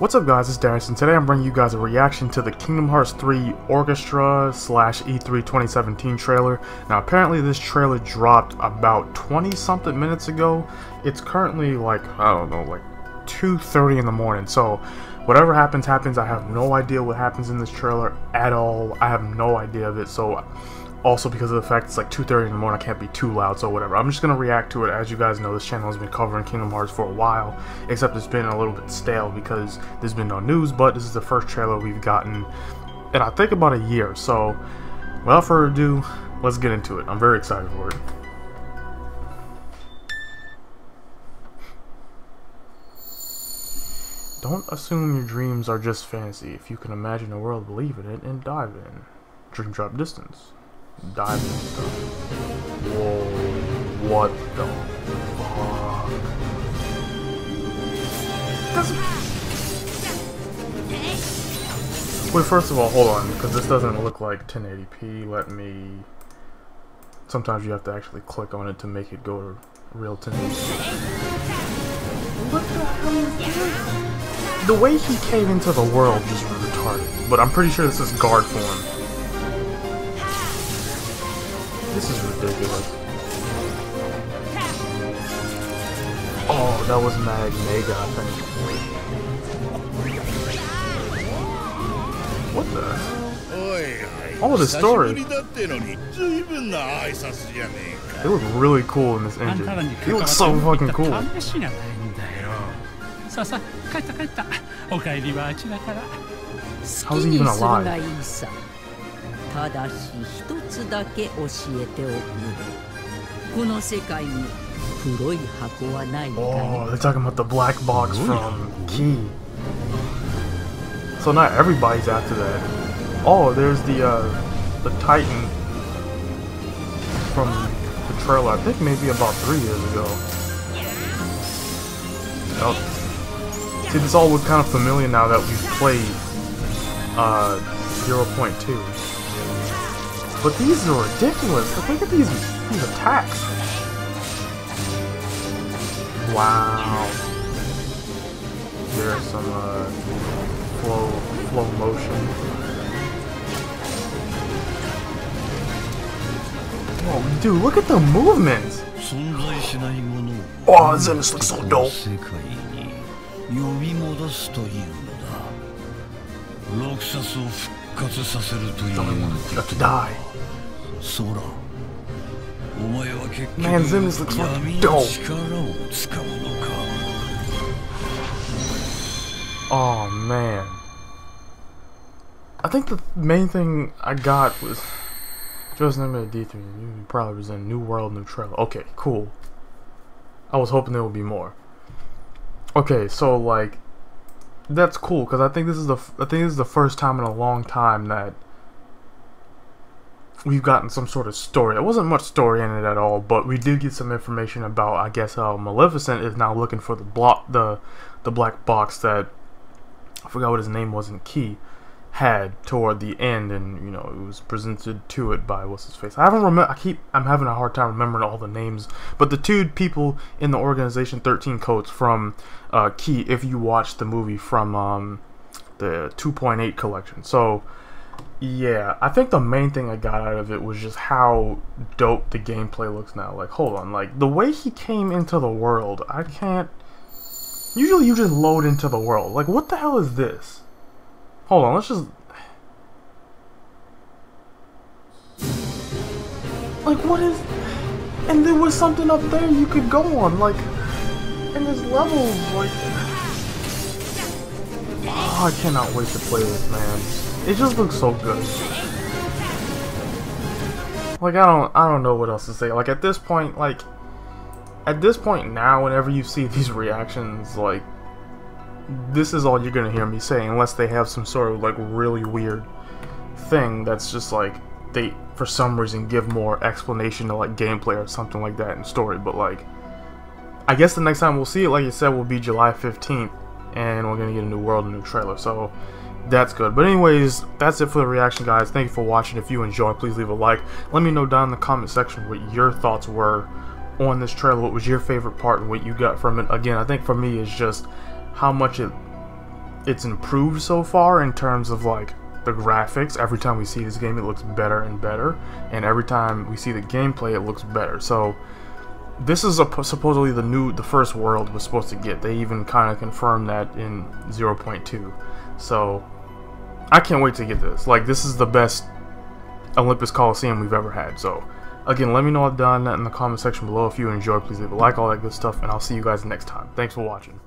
What's up guys, it's Darius and today I'm bringing you guys a reaction to the Kingdom Hearts 3 Orchestra slash E3 2017 trailer. Now apparently this trailer dropped about 20 something minutes ago. It's currently like, I don't know, like 2.30 in the morning. So whatever happens, happens. I have no idea what happens in this trailer at all. I have no idea of it. So also because of the fact it's like 2.30 in the morning, I can't be too loud, so whatever. I'm just going to react to it. As you guys know, this channel has been covering Kingdom Hearts for a while, except it's been a little bit stale because there's been no news, but this is the first trailer we've gotten in, I think, about a year. So, without further ado, let's get into it. I'm very excited for it. Don't assume your dreams are just fantasy. If you can imagine a world, believe in it, and dive in. Dream drop distance Dive diving stuff. Whoa, what the fuck? Wait, first of all, hold on, because this doesn't look like 1080p. Let me... Sometimes you have to actually click on it to make it go to real 1080p. The way he came into the world just retarded. But I'm pretty sure this is guard form. This is ridiculous. Oh, that was Mag Mega, I think. What the? Oh, the story. It looked really cool in this engine. It looks so fucking cool. How's he even alive? ただし一つだけ教えておくこの世界に黒い箱はないか Oh, they're talking about the black box from Key. So not everybody's after that. Oh, there's the uh, the Titan from the trailer. I think maybe about three years ago. Oh. See, this all looks kind of familiar now that we've played uh, 0.2. But these are ridiculous. Like, look at these, these attacks. Wow. There's some uh, flow, Flowmotion. Oh, dude, look at the movements. Oh, this looks so dope. ロクサスを復活させるというもの You got to die Man, Zimnis looks fucking dope Oh man I think the main thing I got was just name of D3 you probably was in New World New Trailer okay cool I was hoping there would be more okay so like that's cool because I think this is the I think this is the first time in a long time that we've gotten some sort of story. There wasn't much story in it at all, but we did get some information about I guess how Maleficent is now looking for the block the the black box that I forgot what his name was in Key had toward the end, and you know it was presented to it by what's his face. I haven't remember. I keep I'm having a hard time remembering all the names, but the two people in the organization 13 codes from uh, Key. If you watch the movie from um, the 2.8 collection, so yeah, I think the main thing I got out of it was just how dope the gameplay looks now. Like, hold on, like the way he came into the world, I can't. Usually, you just load into the world. Like, what the hell is this? Hold on, let's just... Like, what is... And there was something up there you could go on, like... And there's levels, like... Oh, I cannot wait to play this, man. It just looks so good. Like, I don't, I don't know what else to say. Like, at this point, like... At this point now, whenever you see these reactions, like this is all you're gonna hear me say unless they have some sort of like really weird thing that's just like they for some reason give more explanation to like gameplay or something like that in story. But like I guess the next time we'll see it like you said will be July 15th and we're gonna get a new world a new trailer so that's good. But anyways that's it for the reaction guys. Thank you for watching. If you enjoyed please leave a like. Let me know down in the comment section what your thoughts were on this trailer. What was your favorite part and what you got from it? Again I think for me it's just how much it it's improved so far in terms of like the graphics. Every time we see this game, it looks better and better, and every time we see the gameplay, it looks better. So this is a, supposedly the new, the first world was supposed to get. They even kind of confirmed that in 0.2. So I can't wait to get this. Like this is the best Olympus Coliseum we've ever had. So again, let me know I've done in the comment section below. If you enjoyed, please leave a like, all that good stuff, and I'll see you guys next time. Thanks for watching.